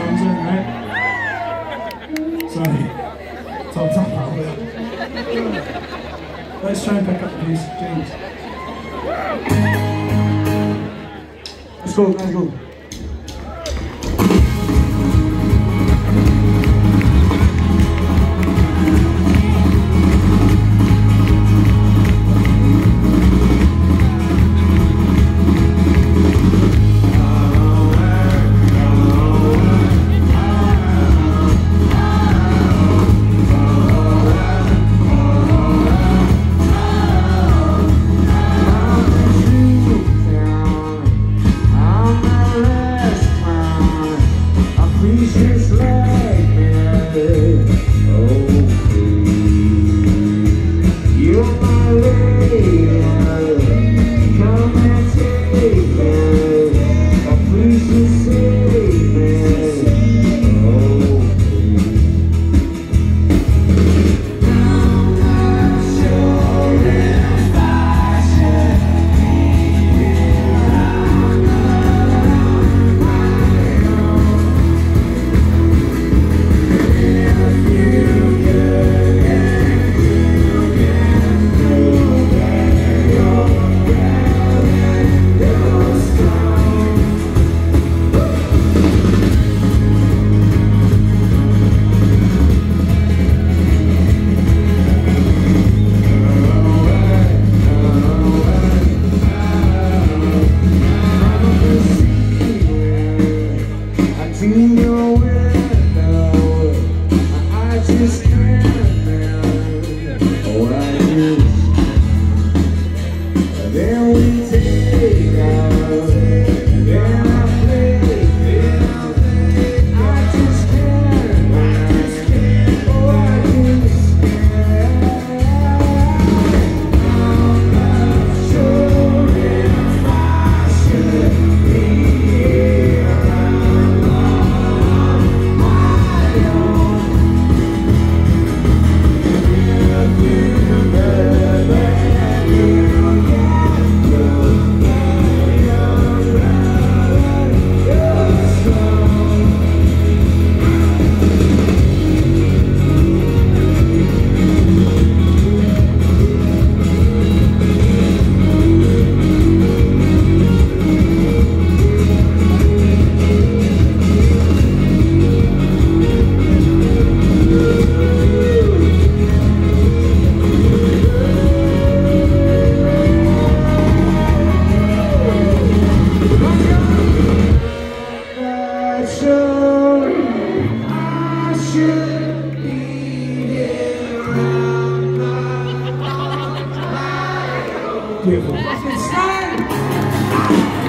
songs in, right? Sorry. Top top out Let's try and pick up the pace, James. Let's go, let's go. You're my love. you give a fucking.